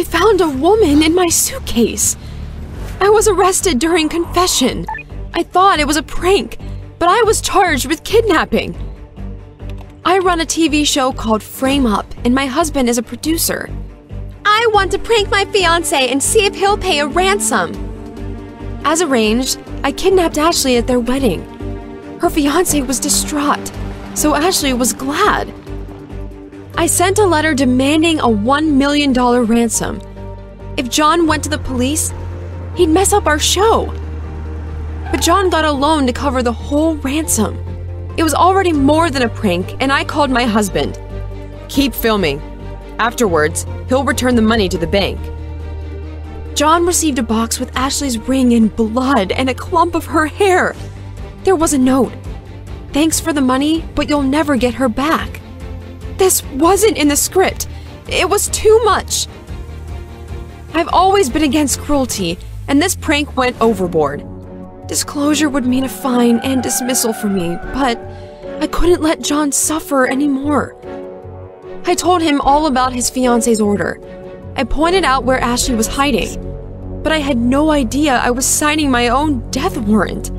I found a woman in my suitcase. I was arrested during confession. I thought it was a prank, but I was charged with kidnapping. I run a TV show called Frame Up, and my husband is a producer. I want to prank my fiance and see if he'll pay a ransom. As arranged, I kidnapped Ashley at their wedding. Her fiance was distraught, so Ashley was glad. I sent a letter demanding a $1 million ransom. If John went to the police, he'd mess up our show. But John got a loan to cover the whole ransom. It was already more than a prank, and I called my husband. Keep filming. Afterwards, he'll return the money to the bank. John received a box with Ashley's ring in blood and a clump of her hair. There was a note. Thanks for the money, but you'll never get her back. This wasn't in the script. It was too much. I've always been against cruelty, and this prank went overboard. Disclosure would mean a fine and dismissal for me, but I couldn't let John suffer anymore. I told him all about his fiance's order. I pointed out where Ashley was hiding, but I had no idea I was signing my own death warrant.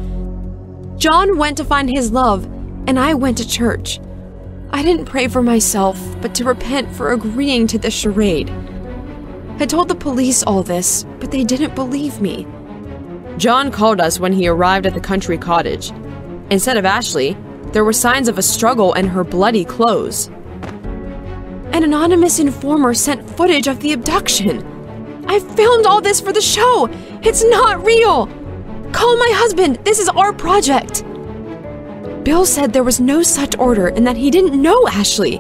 John went to find his love, and I went to church. I didn't pray for myself, but to repent for agreeing to this charade. I told the police all this, but they didn't believe me. John called us when he arrived at the country cottage. Instead of Ashley, there were signs of a struggle and her bloody clothes. An anonymous informer sent footage of the abduction. I filmed all this for the show. It's not real. Call my husband. This is our project. Bill said there was no such order and that he didn't know Ashley.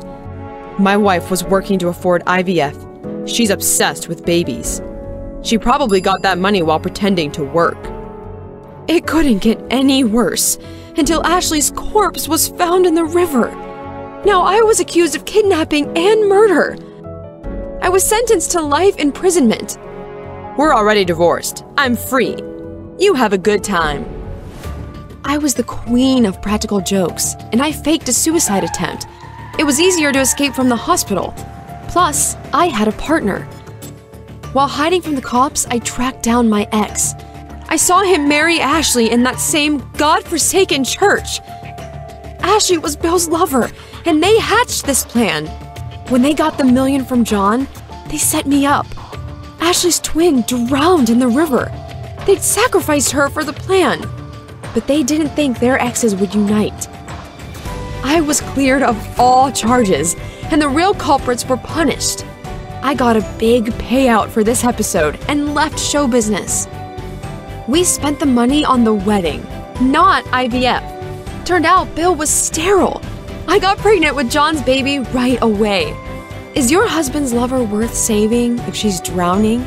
My wife was working to afford IVF. She's obsessed with babies. She probably got that money while pretending to work. It couldn't get any worse until Ashley's corpse was found in the river. Now I was accused of kidnapping and murder. I was sentenced to life imprisonment. We're already divorced. I'm free. You have a good time. I was the queen of practical jokes, and I faked a suicide attempt. It was easier to escape from the hospital. Plus, I had a partner. While hiding from the cops, I tracked down my ex. I saw him marry Ashley in that same god-forsaken church. Ashley was Bill's lover, and they hatched this plan. When they got the million from John, they set me up. Ashley's twin drowned in the river. They'd sacrificed her for the plan, but they didn't think their exes would unite. I was cleared of all charges, and the real culprits were punished. I got a big payout for this episode and left show business. We spent the money on the wedding, not IVF. Turned out Bill was sterile. I got pregnant with John's baby right away. Is your husband's lover worth saving if she's drowning?